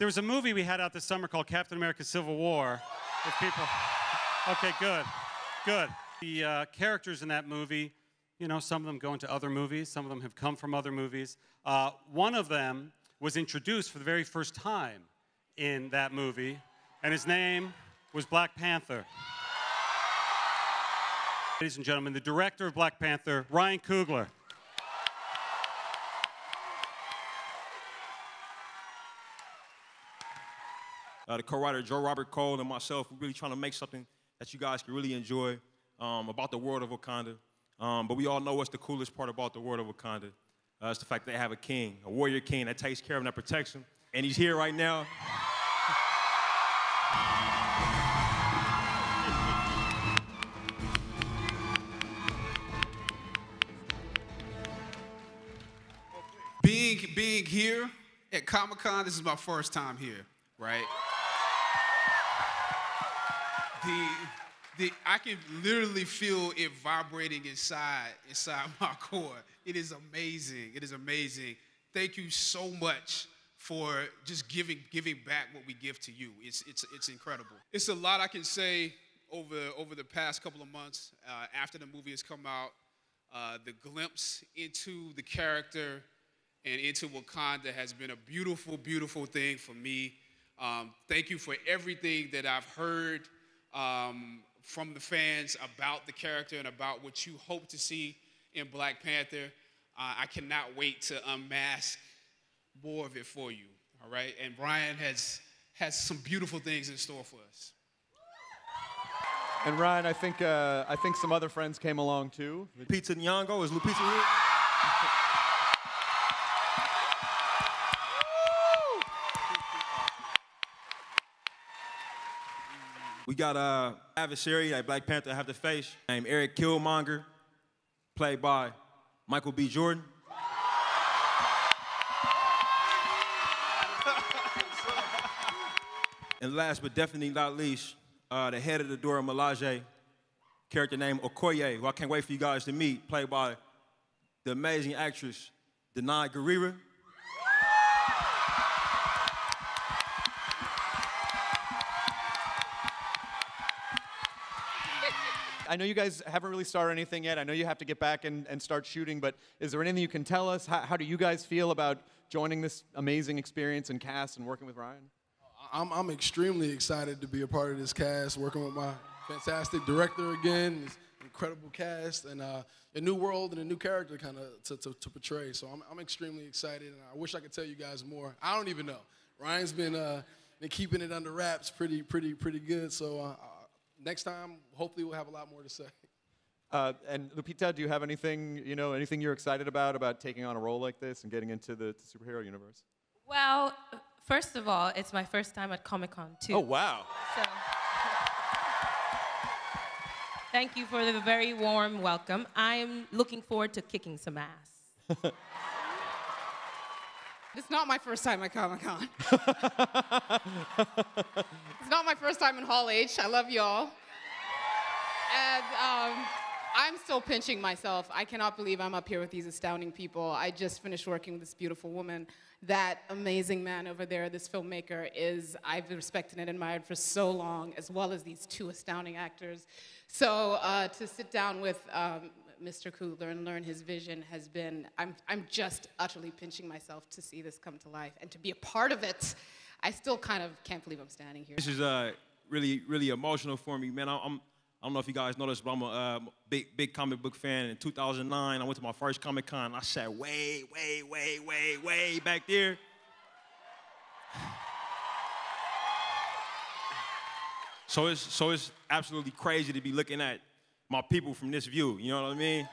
There was a movie we had out this summer called Captain America Civil War. If people. Okay, good. Good. The uh, characters in that movie, you know, some of them go into other movies, some of them have come from other movies. Uh, one of them was introduced for the very first time in that movie, and his name was Black Panther. Ladies and gentlemen, the director of Black Panther, Ryan Coogler. Uh, the co-writer Joe Robert Cole and myself, we're really trying to make something that you guys can really enjoy um, about the world of Wakanda. Um, but we all know what's the coolest part about the world of Wakanda. Uh, it's the fact that they have a king, a warrior king that takes care of that protects them. And he's here right now. being being here at Comic Con, this is my first time here, right? The the I can literally feel it vibrating inside inside my core. It is amazing. It is amazing. Thank you so much for just giving giving back what we give to you. It's it's it's incredible. It's a lot I can say over over the past couple of months uh, after the movie has come out. Uh, the glimpse into the character and into Wakanda has been a beautiful, beautiful thing for me. Um, thank you for everything that I've heard um, from the fans about the character and about what you hope to see in Black Panther. Uh, I cannot wait to unmask more of it for you. All right, and Brian has has some beautiful things in store for us. And Ryan, I think uh, I think some other friends came along too. Pizza Nyong'o, is Lupita We got a adversary that Black Panther have to face named Eric Killmonger, played by Michael B. Jordan. and last but definitely not least, uh, the head of the Dora Milaje, character named Okoye, who I can't wait for you guys to meet, played by the amazing actress Danai Gurira. I know you guys haven't really started anything yet. I know you have to get back and, and start shooting, but is there anything you can tell us? How, how do you guys feel about joining this amazing experience and cast and working with Ryan? I'm, I'm extremely excited to be a part of this cast, working with my fantastic director again, this incredible cast, and uh, a new world and a new character kind of to, to, to, portray. So I'm, I'm extremely excited, and I wish I could tell you guys more. I don't even know. Ryan's been, uh, been keeping it under wraps pretty, pretty, pretty good. So uh, next time, hopefully, we'll have a lot more to say. Uh, and Lupita, do you have anything, you know, anything you're excited about about taking on a role like this and getting into the, the superhero universe? Well, first of all, it's my first time at Comic Con too. Oh wow! So, thank you for the very warm welcome. I'm looking forward to kicking some ass. It's not my first time at Comic Con. it's not my first time in Hall H. I love y'all. And um, I'm still pinching myself. I cannot believe I'm up here with these astounding people. I just finished working with this beautiful woman. That amazing man over there, this filmmaker, is, I've respected and admired for so long, as well as these two astounding actors. So uh, to sit down with um, Mr. Coogler and learn his vision has been, I'm, I'm just utterly pinching myself to see this come to life and to be a part of it. I still kind of can't believe I'm standing here. This is uh, really, really emotional for me, man. I'm, I don't know if you guys this, but I'm a uh, big, big comic book fan. In 2009, I went to my first Comic Con. I sat way, way, way, way, way back there. So it's, so it's absolutely crazy to be looking at my people from this view. You know what I mean?